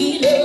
healing.